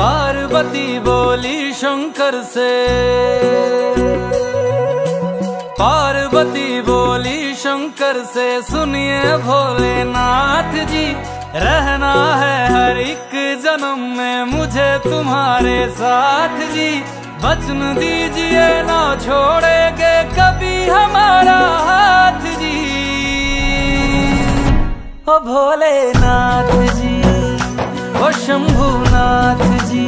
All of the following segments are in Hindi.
पार्वती बोली शंकर से। पार्वती बोली शंकर से, सुनिए भोलेनाथ जी, रहना है हर एक जन्म में मुझे तुम्हारे साथ जी। बचन दीजिए ना छोड़ेंगे कभी हमारा हाथ जी। ओ भोलेनाथ जी, ओ शंभुनाथ जी,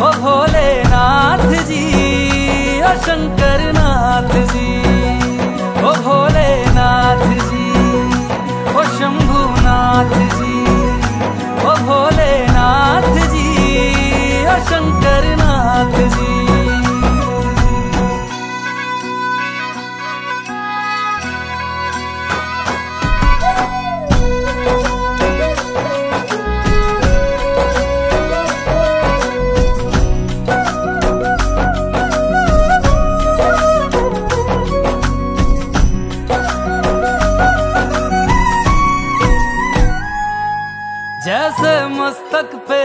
ओ भोलेनाथ जी, ओ शंकरनाथ जी।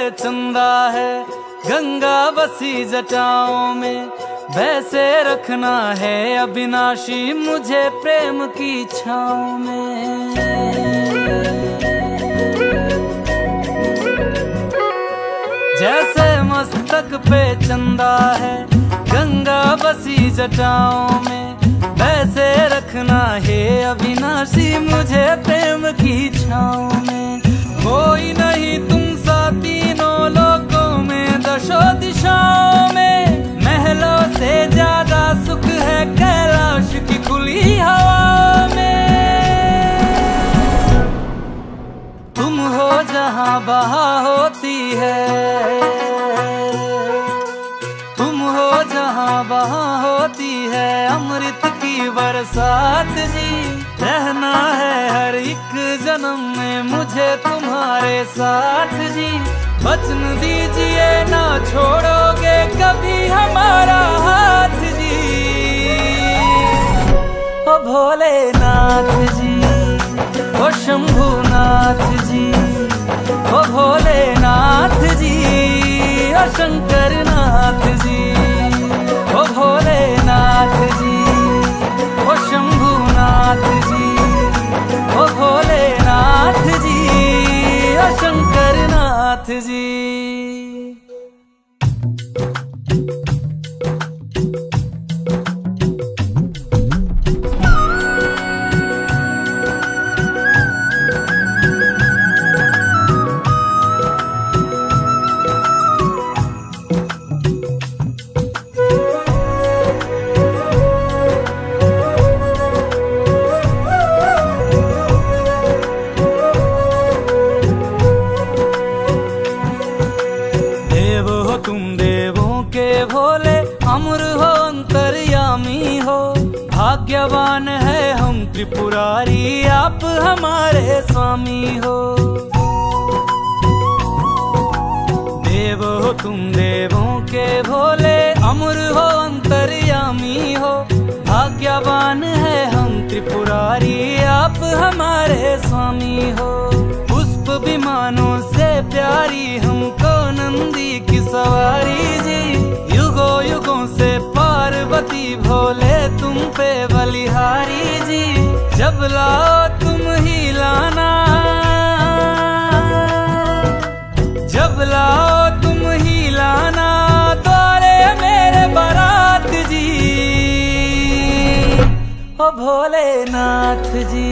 चंदा है, गंगा बसी जटाओं में। वैसे रखना है अविनाशी मुझे प्रेम की छाओं में। जैसे मस्तक पे चंदा है, गंगा बसी जटाओं में। वैसे रखना है अविनाशी मुझे प्रेम की छाओं में। कोई नहीं तुम में दिशाओं में महलों से ज़्यादा सुख है कैलाश की खुली हवा में। तुम हो जहाँ बहा होती है। तुम हो जहाँ बहा होती है। अमृत की बरसात जी, रहना है हर एक जन्म मुझे तुम्हारे साथ जी। वचन दीजिए, ना छोड़ोगे कभी हमारा हाथ जी। ओ भोलेनाथ जी, ओ शंभुनाथ जी, ओ भोलेनाथ जी, ओ शंकरनाथ है हम त्रिपुरारी, आप हमारे स्वामी हो। देव हो तुम देवों के भोले, अमर हो अंतर्यामी हो। भाग्यवान है हम त्रिपुरारी, आप हमारे स्वामी हो। पुष्प विमानों से प्यारी, हमको नंदी की सवारी जी। युगो युगों से पार्वती भोले तुम पे बलिहारी जी, जब लाओ तुम ही लाना। जब लाओ तुम ही लाना द्वारे मेरे बारात जी। ओ भोलेनाथ जी।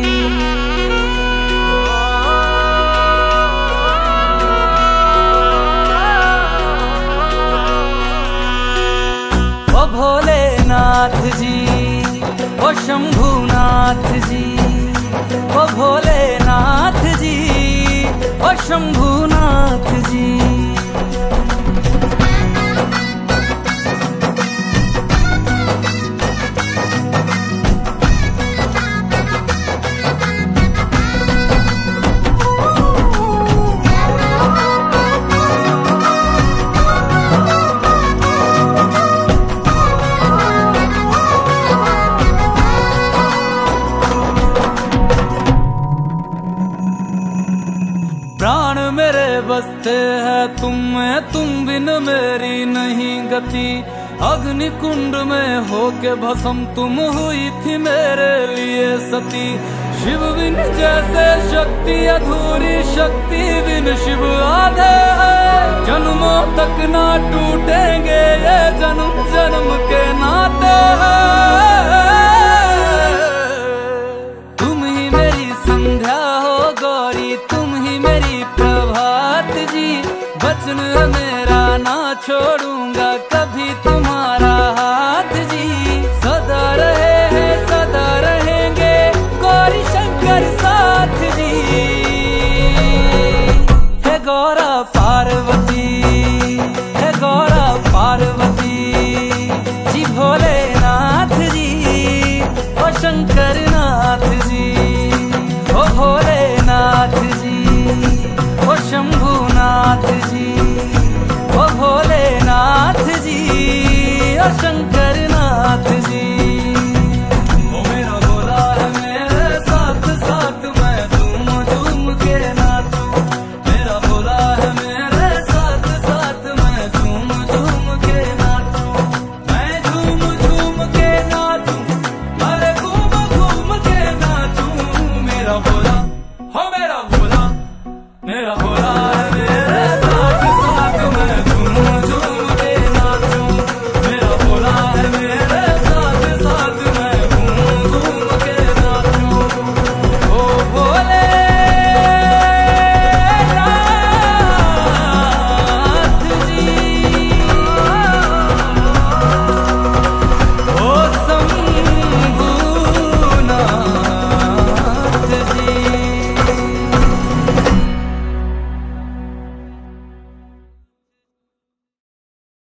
भोलेनाथ जी ओ शंभुनाथ जी ओ भोलेनाथ जी ओ शंभुनाथ जी। बसते हैं तुम में, तुम बिन मेरी नहीं गति। अग्नि कुंड में होके भसम तुम हुई थी मेरे लिए सती। शिव बिन जैसे शक्ति, अधूरी शक्ति बिन शिव आधे जन्मों तक ना टूटेंगे ये जन्म जन्म के वचन मेरा, ना छोड़ूँगा कभी तुम्हारा हाथ जी। सदा रहे हैं, सदा रहेंगे, गौरी शंकर साथ जी। हे गौरा पार्वती